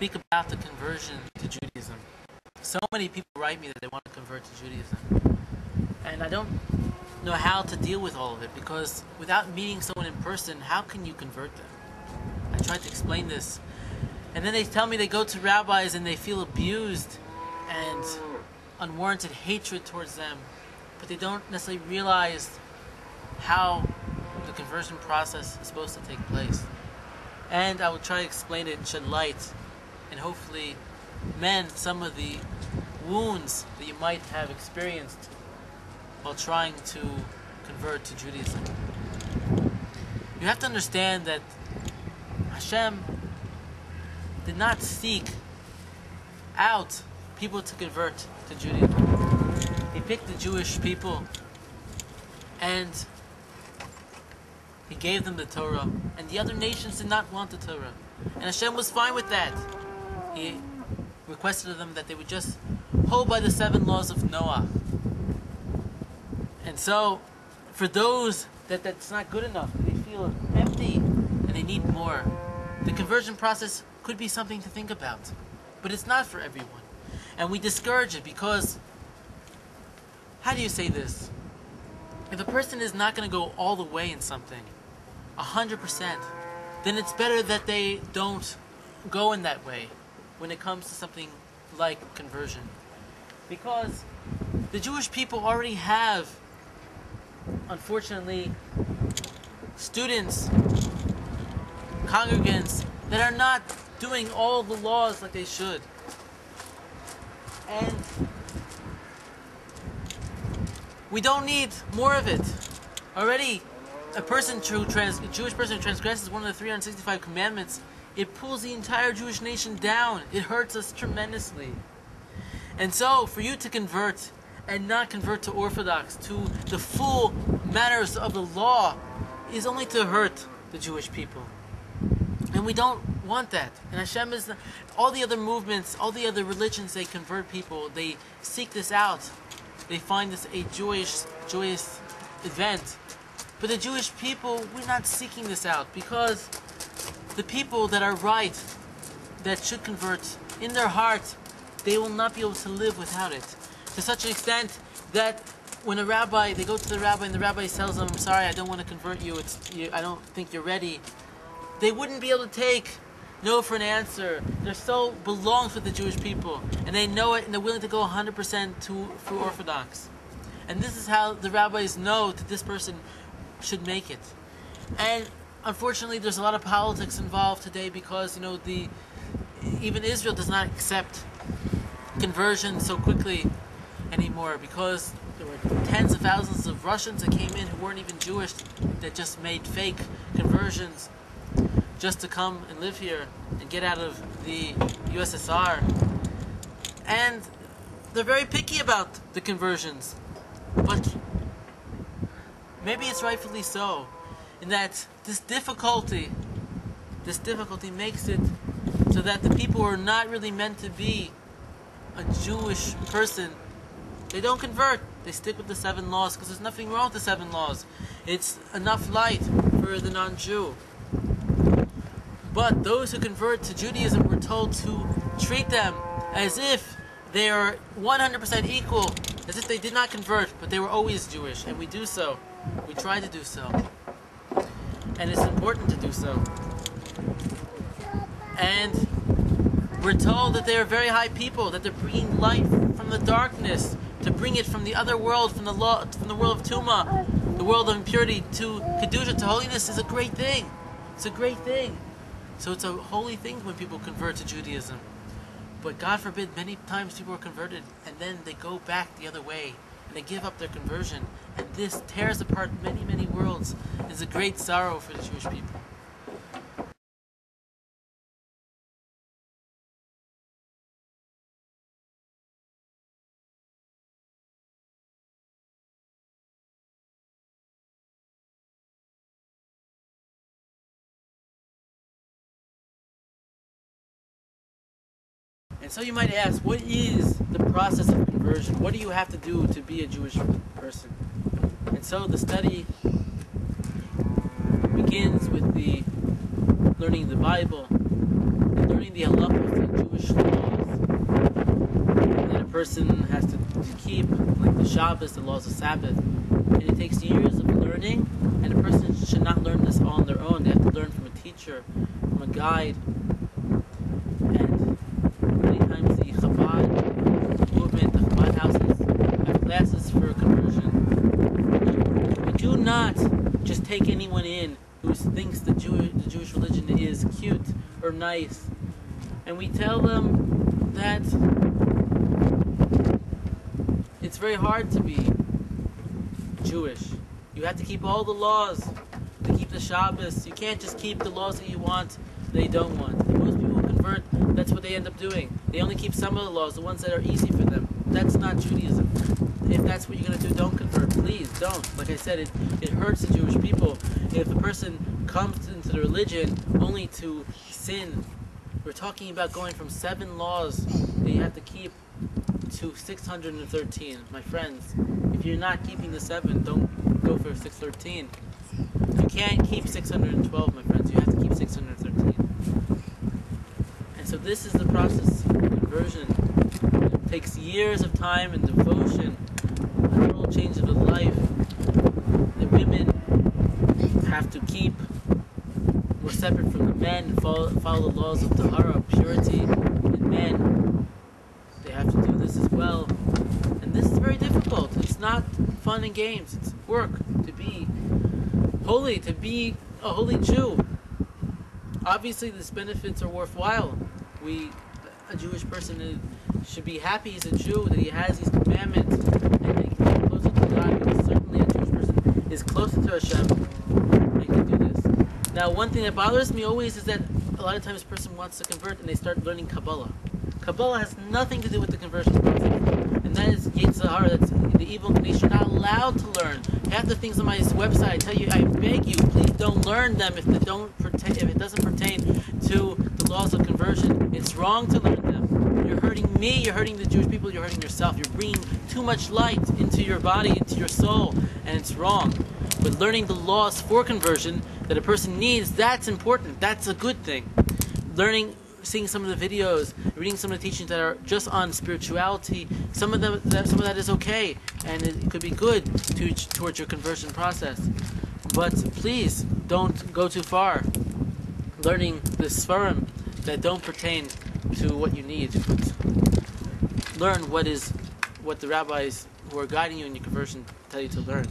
speak about the conversion to Judaism. So many people write me that they want to convert to Judaism. And I don't know how to deal with all of it because without meeting someone in person, how can you convert them? I tried to explain this. And then they tell me they go to rabbis and they feel abused and unwarranted hatred towards them, but they don't necessarily realize how the conversion process is supposed to take place. And I will try to explain it and shed light and hopefully mend some of the wounds that you might have experienced while trying to convert to Judaism. You have to understand that Hashem did not seek out people to convert to Judaism. He picked the Jewish people and he gave them the Torah, and the other nations did not want the Torah. And Hashem was fine with that. He requested of them that they would just hold by the seven laws of Noah. And so, for those that that's not good enough, they feel empty and they need more. The conversion process could be something to think about, but it's not for everyone. And we discourage it because, how do you say this? If a person is not going to go all the way in something, 100%, then it's better that they don't go in that way when it comes to something like conversion. Because the Jewish people already have, unfortunately, students, congregants that are not doing all the laws like they should. And we don't need more of it. Already, a person who a Jewish person transgresses one of the 365 commandments, it pulls the entire Jewish nation down. It hurts us tremendously. And so, for you to convert and not convert to Orthodox, to the full manners of the law, is only to hurt the Jewish people. And we don't want that. And Hashem is, all the other movements, all the other religions, they convert people, they seek this out. They find this a joyous, joyous event. But the Jewish people, we're not seeking this out because the people that are right, that should convert, in their heart, they will not be able to live without it. To such an extent that when a rabbi, they go to the rabbi and the rabbi tells them, I'm sorry, I don't want to convert you, it's, you, I don't think you're ready. They wouldn't be able to take no for an answer. They're so belongs with the Jewish people, and they know it, and they're willing to go 100% to for Orthodox. And this is how the rabbis know that this person should make it. And unfortunately, there's a lot of politics involved today because you know the even Israel does not accept conversion so quickly anymore because there were tens of thousands of Russians that came in who weren't even Jewish that just made fake conversions just to come and live here and get out of the USSR. And they're very picky about the conversions. But maybe it's rightfully so, in that this difficulty, this difficulty makes it so that the people who are not really meant to be a Jewish person, they don't convert. They stick with the seven laws because there's nothing wrong with the seven laws. It's enough light for the non-Jew. But those who convert to Judaism were told to treat them as if they are 100% equal, as if they did not convert, but they were always Jewish. And we do so. We try to do so. And it's important to do so. And we're told that they are very high people, that they're bringing light from the darkness, to bring it from the other world, from the law, from the world of Tuma, the world of impurity, to Kedusha, to holiness is a great thing. It's a great thing. So it's a holy thing when people convert to Judaism. But God forbid, many times people are converted and then they go back the other way and they give up their conversion. This tears apart many, many worlds. It's a great sorrow for the Jewish people. And so you might ask, what is the process of conversion? What do you have to do to be a Jewish person? And so the study begins with the learning the Bible, learning the halachos, the Jewish laws that a person has to, to keep, like the Shabbos, the laws of Sabbath. And it takes years of learning, and a person should not learn this all on their own. They have to learn from a teacher, from a guide, not just take anyone in who thinks the, Jew, the Jewish religion is cute or nice. And we tell them that it's very hard to be Jewish. You have to keep all the laws. To keep the Shabbos. You can't just keep the laws that you want, they don't want. Most people convert, that's what they end up doing. They only keep some of the laws, the ones that are easy for them. That's not Judaism. If that's what you're going to do, don't convert. Please, don't. Like I said, it, it hurts the Jewish people. If a person comes into the religion only to sin, we're talking about going from seven laws that you have to keep to 613. My friends, if you're not keeping the seven, don't go for 613. You can't keep 612, my friends. You have to keep 613. And so this is the process of conversion. Takes years of time and devotion, a total change of the life. The women have to keep more separate from the men follow, follow the laws of Tahara, purity. And men, they have to do this as well. And this is very difficult. It's not fun and games. It's work to be holy, to be a holy Jew. Obviously, these benefits are worthwhile. We, a Jewish person, is, should be happy as a Jew that he has these commandments and that he can get closer to God. Because certainly, a Jewish person is closer to Hashem and can do this. Now, one thing that bothers me always is that a lot of times a person wants to convert and they start learning Kabbalah. Kabbalah has nothing to do with the conversion process. And that is yetzer hara, that's the evil nation. You're not allowed to learn. Half the things on my website, I tell you, I beg you, please don't learn them if they don't if it doesn't pertain to the laws of conversion. It's wrong to learn them. You're hurting me, you're hurting the Jewish people, you're hurting yourself. You're bringing too much light into your body, into your soul, and it's wrong. But learning the laws for conversion that a person needs, that's important. That's a good thing. Learning seeing some of the videos, reading some of the teachings that are just on spirituality, some of them, that, some of that is okay, and it could be good to, towards your conversion process. But please don't go too far. Learning the svarim that don't pertain to what you need. Learn what is what the rabbis who are guiding you in your conversion tell you to learn.